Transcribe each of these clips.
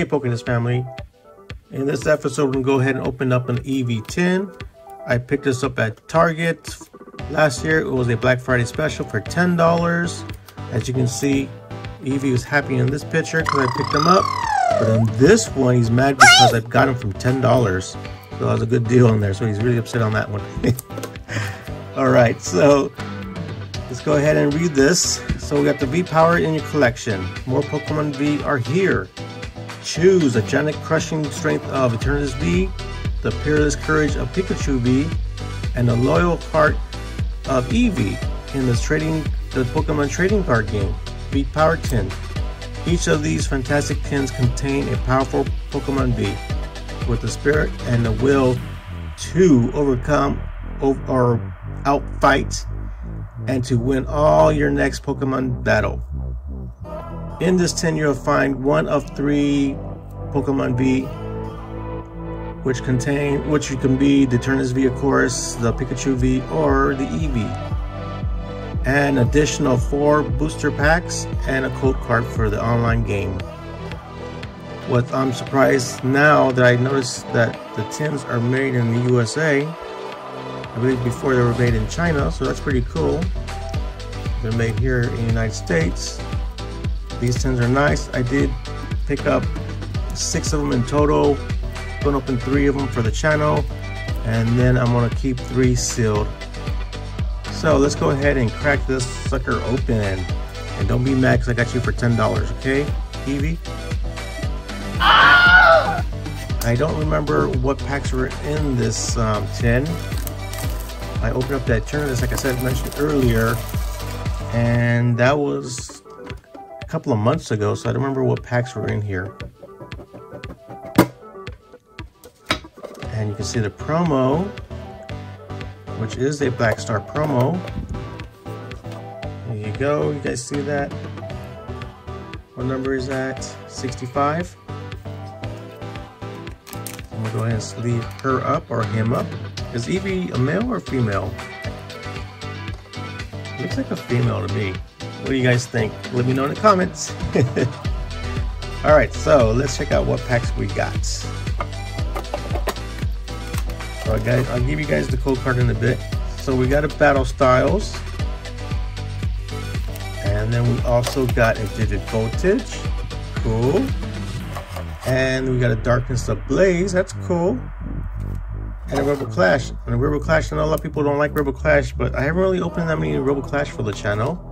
Hey, Poké Desk family. In this episode, we're going to go ahead and open up an Eevee tin. I picked this up at Target last year. It was a Black Friday special for $10. As you can see, Eevee was happy in this picture because I picked him up. But in this one, he's mad because I got him from $10. So that was a good deal in there. So he's really upset on that one. Alright, so let's go ahead and read this. So we got the V Power in your collection. More Pokemon V are here. Choose the giant crushing strength of Eternatus V, the peerless courage of Pikachu V, and the loyal heart of Eevee in this trading the Pokemon trading card game, V Power Tin. Each of these fantastic tins contain a powerful Pokemon V with the spirit and the will to overcome or outfight and to win all your next Pokemon battle. In this tin, you'll find one of three Pokemon V, which contain which you can be the Eternatus V, of course, the Pikachu V, or the Eevee. An additional four booster packs and a code card for the online game. What I'm surprised now that I noticed that the tins are made in the USA I believe before they were made in China, so that's pretty cool. They're made here in the United States. These tins are nice. I did pick up six of them in total. Going to open three of them for the channel, and then I'm gonna keep three sealed. So let's go ahead and crack this sucker open. And don't be mad because I got you for $10, okay, Eevee? Ah! I don't remember what packs were in this um, tin. I opened up that tournament, like I said, mentioned earlier, and that was couple of months ago, so I don't remember what packs were in here. And you can see the promo, which is a Black Star promo. There you go, you guys see that? What number is that? 65? I'm gonna go ahead and sleeve her up or him up. Is Eevee a male or female? Looks like a female to me. What do you guys think? Let me know in the comments. Alright, so let's check out what packs we got. So I got, I'll give you guys the code card in a bit. So we got a Battle Styles. And then we also got a Vivid Voltage. Cool. And we got a Darkness Ablaze. That's cool and a Rebel Clash. And a Rebel Clash, I know a lot of people don't like Rebel Clash, but I haven't really opened that many Rebel Clash for the channel.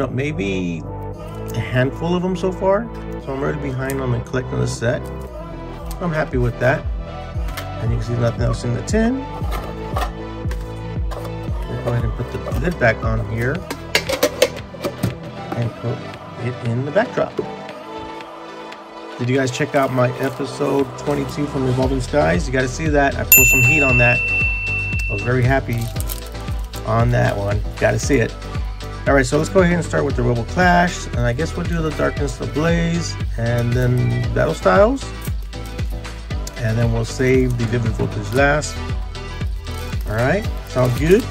Up maybe a handful of them so far, so I'm already behind on the collecting the set. I'm happy with that. And you can see nothing else in the tin. We'll go ahead and put the lid back on here and put it in the backdrop. Did you guys check out my episode 22 from Evolving Skies? You got to see that. I put some heat on that. I was very happy on that one. Got to see it. All right, so let's go ahead and start with the Rebel Clash. And I guess we'll do the Darkness Ablaze, and then Battle Styles. And then we'll save the Vivid Voltage last. All right, sounds good?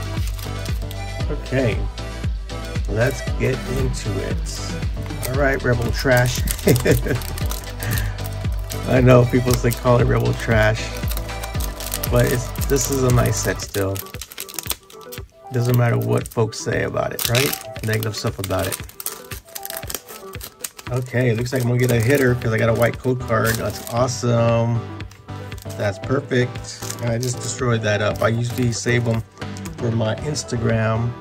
Okay, let's get into it. All right, Rebel Trash. I know people say call it Rebel Trash, but it's this is a nice set still. Doesn't matter what folks say about it, right? Negative stuff about it. Okay, looks like I'm gonna get a hitter because I got a white code card. That's awesome. That's perfect. I just destroyed that up. I usually save them for my Instagram.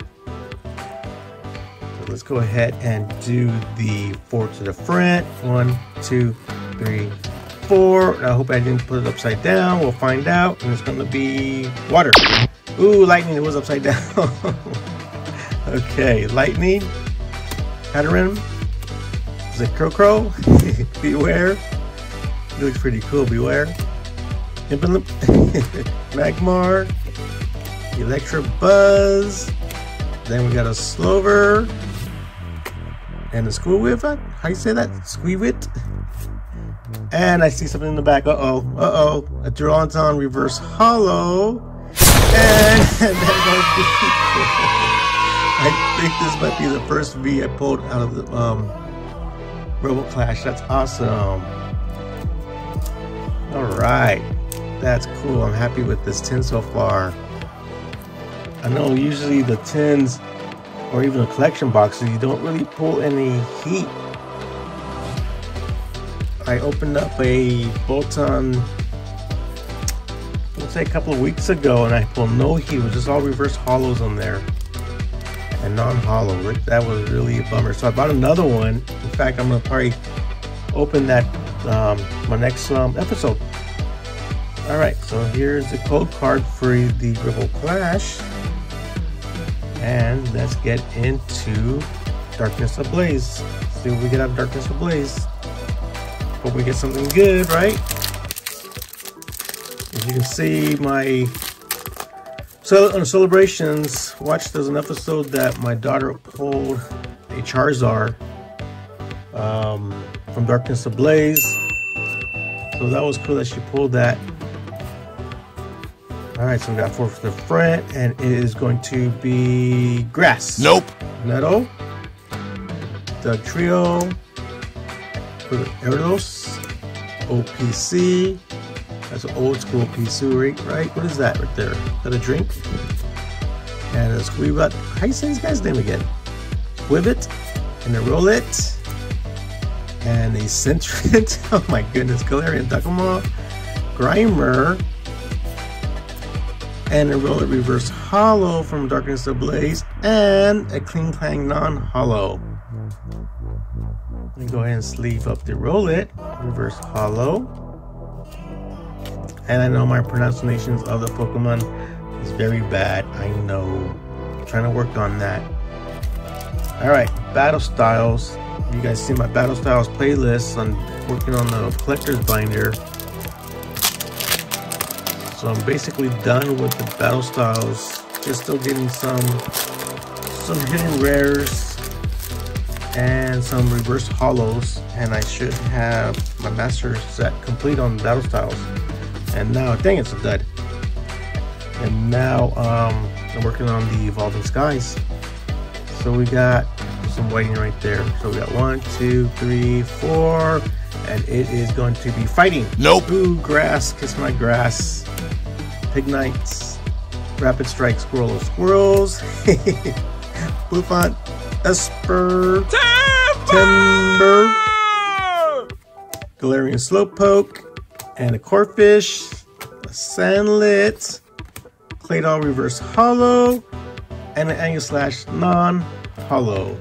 So let's go ahead and do the four to the front. One, two, three, four. I hope I didn't put it upside down. We'll find out. And it's to be water. Ooh, lightning. It was upside down. okay, lightning. Hatterene. Is it Crow Crow? Bewear. It looks pretty cool. Bewear. Implement. Magmar. Electabuzz. Then we got a Slover. And a Squeewit. How you say that? Squeewit? And I see something in the back. Uh-oh. Uh-oh. A Duraludon reverse hollow. And I think this might be the first V I pulled out of the um, Rebel Clash. That's awesome. All right, that's cool. I'm happy with this tin so far. I know usually the tins or even the collection boxes, you don't really pull any heat. I opened up a Boltund, say a couple of weeks ago, and I pulled no heat. It was just all reverse hollows on there and non-hollow. That was really a bummer. So I bought another one. In fact, I'm gonna probably open that um, my next um, episode. All right, so here's the code card for the Rebel Clash. And let's get into Darkness Ablaze. See what we get out of Darkness Ablaze. Hope we get something good, right? As you can see, my so on celebrations, watched there's an episode that my daughter pulled a Charizard um, from Darkness Ablaze. So that was cool that she pulled that. All right, so we got four for the front, and it is going to be grass. Nope. Metal. The trio for the Erdos. OPC. That's an old school Pisu, right? right? What is that right there? Is that a drink? And a Squeebot. How you say this guy's name again? Squibit and a Rowlet and a Centrant. oh my goodness, Galarian Takuma, Grimer, and a Roller Reverse Hollow from Darkness Ablaze, and a Klinklang non-hollow. Let me go ahead and sleeve up the Rowlet, Reverse Hollow. And I know my pronunciations of the Pokemon is very bad. I know. I'm trying to work on that. Alright, Battle Styles. You guys see my Battle Styles playlist. I'm working on the collector's binder. So I'm basically done with the battle styles. Just still getting some some hidden rares and some reverse hollows and I should have my master set complete on battle styles. And now dang it's a dud. And now um, I'm working on the evolving skies. So we got some waiting right there. So we got one, two, three, four, and it is going to be fighting. Nope. Ooh, grass, kiss my grass. Pignites, Rapid Strike, Squirrel of Squirrels, Bouffant, Esper, Timburr, Galarian Slowpoke, and a Corphish, a Sandlit, Claydol Reverse Hollow, and an slash Non-Hollow.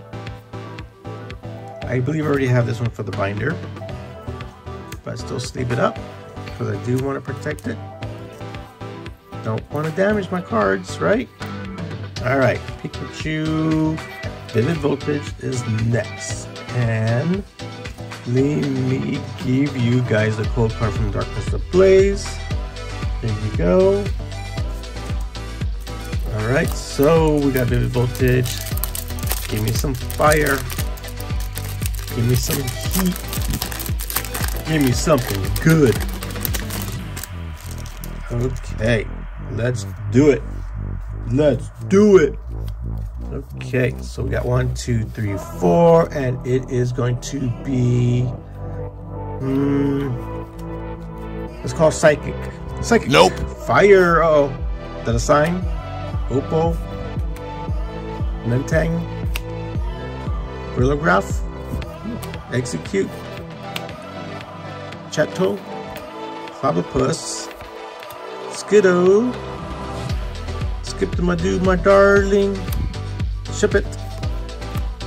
I believe I already have this one for the binder, but I still sleeve it up because I do want to protect it. Don't want to damage my cards, right? Alright, Pikachu Vivid Voltage is next. And let me give you guys a cold card from Darkness Ablaze. There you go. Alright, so we got Vivid Voltage. Give me some fire. Give me some heat. Give me something good. Okay. Let's do it. Let's do it. Okay, so we got one, two, three, four, and it is going to be. Hmm. Let's call Psychic. Psychic. Nope. Fire. Uh oh. Is that a sign? Oppo. Mentang. Grillograph. Execute. Chato. Clobbopus. Skiddo. Skip to my dude, my darling. Ship it.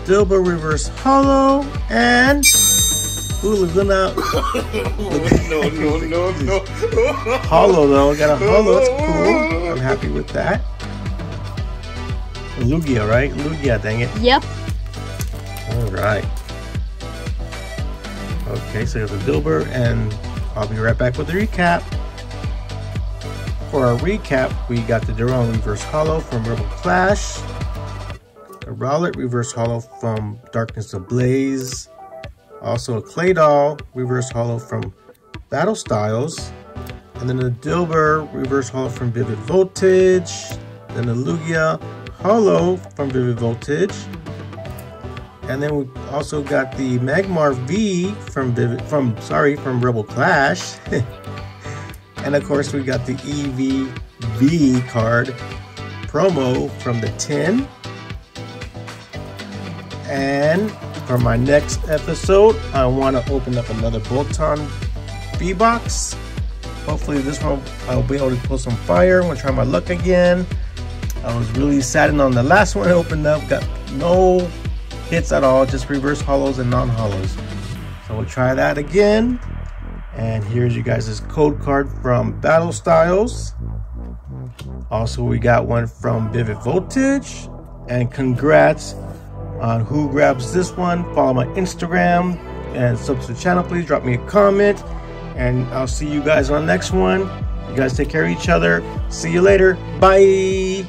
Dilbur Reverse Hollow. And. Ooh, Laguna. no, no, no, no. hollow, though. I got a hollow. That's cool. I'm happy with that. Lugia, right? Lugia, dang it. Yep. Alright. Okay, so there's a Dilbur, and I'll be right back with the recap. For our recap, we got the Duron Reverse Hollow from Rebel Clash, a Rowlet Reverse Hollow from Darkness Ablaze, also a Claydol Reverse Hollow from Battle Styles, and then a Dilbur Reverse Hollow from Vivid Voltage, then a Lugia Hollow from Vivid Voltage, and then we also got the Magmar V from Vivid, from sorry from Rebel Clash. And of course, we got the Eevee V card promo from the tin. And for my next episode, I want to open up another Boltund V-Box. Hopefully this one I'll be able to pull some fire. I'm to try my luck again. I was really saddened on the last one I opened up. Got no hits at all, just reverse hollows and non hollows. So we'll try that again. And here's you guys' code card from Battle Styles. Also, we got one from Vivid Voltage. And congrats on who grabs this one. Follow my Instagram and sub to the channel. Please drop me a comment. And I'll see you guys on the next one. You guys take care of each other. See you later. Bye.